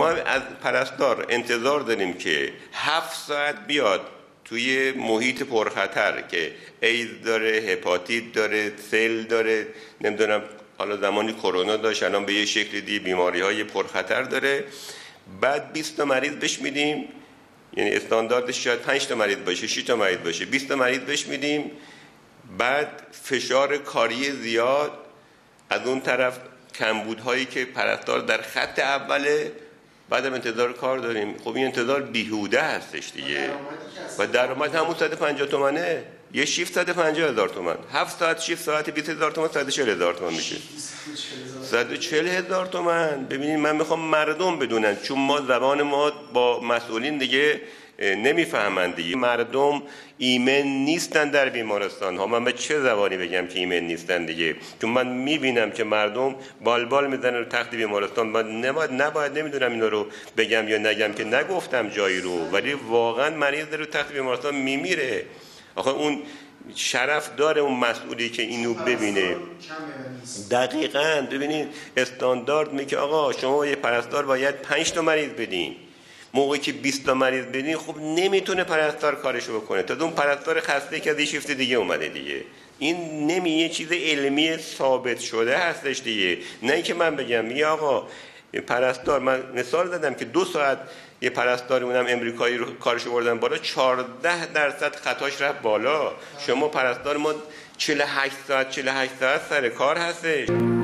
ما از پرستار انتظار داریم که هفت ساعت بیاد توی محیط پرخطر که ایز داره هپاتیت داره سل داره نمی‌دونم حالا زمانی کرونا داشت الان به یه شکل دیگه بیماری های پرخطر داره. بعد 20 تا مریض بهش میدیم. یعنی استانداردش شاید 5 تا مریض باشه 6 تا مریض باشه 20 تا مریض بهش میدیم. بعد فشار کاری زیاد. از اون طرف کمبودهایی که پرستار در خط اوله بعدم انتظار کار داریم. خب این انتظار بیهوده هستش دیگه. و درآمد همون 150 تومنه. یه شیفت 150 هزار تومن. هفت ساعت شیفت ساعت 20 هزار تومن 140 هزار تومن میشه. 140 هزار تومن. ببینید من می‌خوام مردم بدونن چون ما زبان ما با مسئولین دیگه نمی‌فهمند دیگه. مردم ایمن نیستن در بیمارستان ها من به چه زبانی بگم که ایمن نیستن دیگه؟ چون من می‌بینم که مردم بالبال می‌زنن رو تخت بیمارستان. من نباید نباید نمی‌دونم اینا رو بگم یا نگم که نگفتم جایی رو. ولی واقعا مریض رو تخت بیمارستان میمیره. آخه اون شرف داره اون مسئولی که اینو ببینه. دقیقا. ببینید استاندارد میگه آقا شما یه پرستار باید پنج تا مریض بدین. موقعی که 20 تا مریض بدین خب نمی‌تونه پرستار کارشو بکنه. تا اون پرستار خسته که از شیفت دیگه اومده دیگه. این نمی یه چیز علمی ثابت شده هستش دیگه. نه اینکه من بگم میگه آقا پرستار من مثال دادم که دو ساعت یه پرستاری اونم امریکایی رو کارشو بردن بالا 14 درصد خطاش رفت بالا. شما پرستار ما 48 ساعت 48 ساعت سر کار هستش.